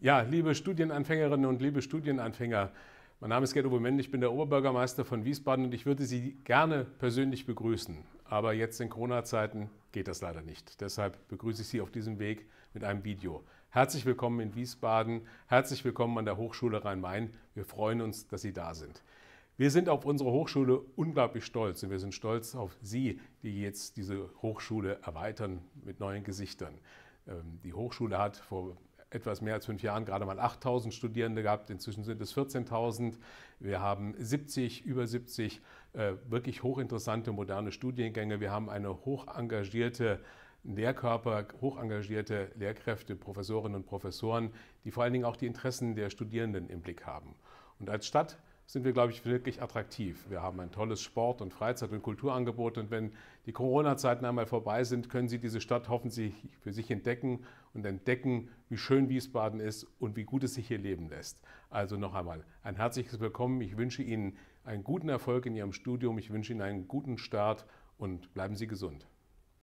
Ja, liebe Studienanfängerinnen und liebe Studienanfänger, mein Name ist Gerd-Uwe Menn, ich bin der Oberbürgermeister von Wiesbaden und ich würde Sie gerne persönlich begrüßen. Aber jetzt in Corona-Zeiten geht das leider nicht. Deshalb begrüße ich Sie auf diesem Weg mit einem Video. Herzlich willkommen in Wiesbaden, herzlich willkommen an der Hochschule Rhein-Main. Wir freuen uns, dass Sie da sind. Wir sind auf unsere Hochschule unglaublich stolz und wir sind stolz auf Sie, die jetzt diese Hochschule erweitern mit neuen Gesichtern. Ähm, die Hochschule hat vor etwas mehr als fünf Jahren gerade mal 8000 Studierende gehabt. Inzwischen sind es 14.000. Wir haben 70, über 70 äh, wirklich hochinteressante moderne Studiengänge. Wir haben eine hoch engagierte Lehrkörper, hoch engagierte Lehrkräfte, Professorinnen und Professoren, die vor allen Dingen auch die Interessen der Studierenden im Blick haben. Und als Stadt sind wir, glaube ich, wirklich attraktiv. Wir haben ein tolles Sport- und Freizeit- und Kulturangebot und wenn die Corona-Zeiten einmal vorbei sind, können Sie diese Stadt hoffentlich für sich entdecken und entdecken, wie schön Wiesbaden ist und wie gut es sich hier leben lässt. Also noch einmal ein herzliches Willkommen. Ich wünsche Ihnen einen guten Erfolg in Ihrem Studium. Ich wünsche Ihnen einen guten Start und bleiben Sie gesund.